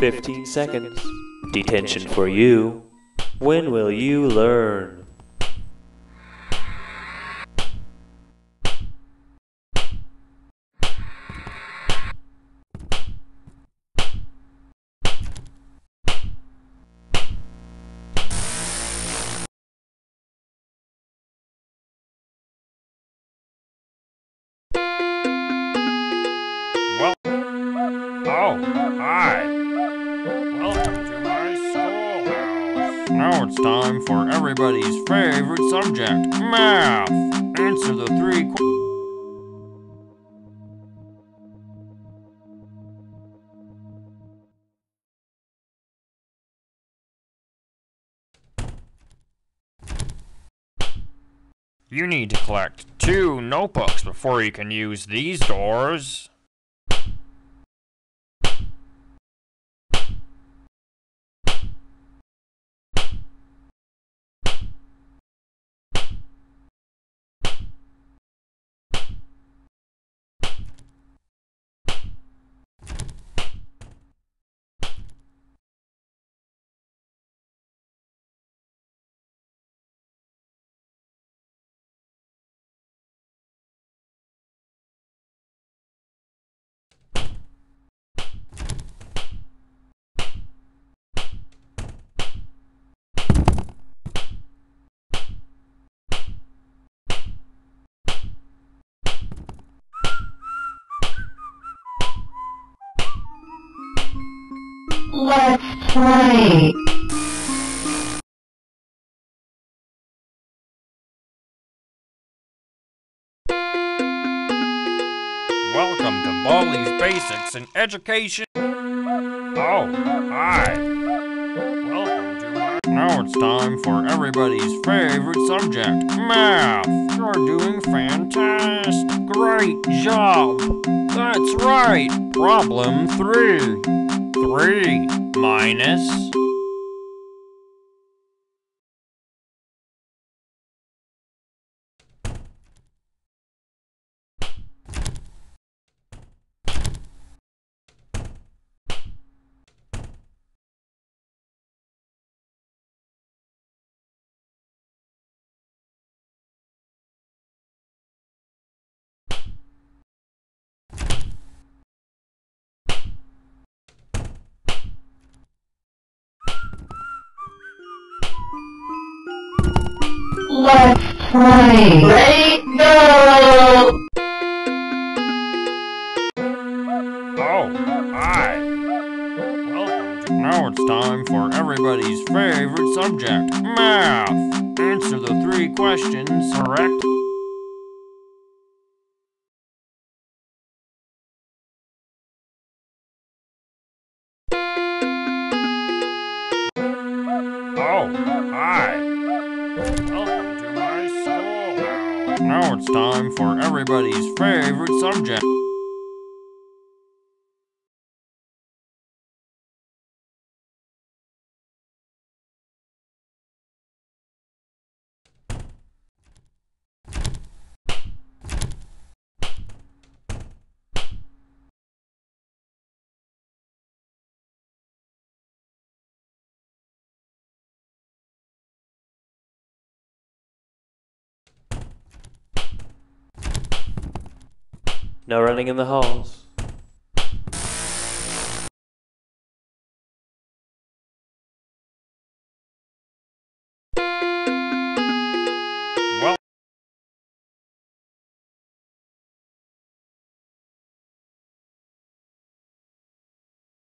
15 seconds. Detention for you. When will you learn? Oh, hi. Now it's time for everybody's favorite subject, math. Answer the three qu- You need to collect two notebooks before you can use these doors. Let's play. Welcome to Baldi's Basics in Education. Oh, hi. Welcome to. Now it's time for everybody's favorite subject, math. You're doing fantastic. Great job. That's right. Problem three. Three minus. Let's play. Ready, go! Oh, hi. Welcome. Now it's time for everybody's favorite subject, math. Answer the three questions correct. Oh, hi. Now it's time for everybody's favorite subject. No running in the halls.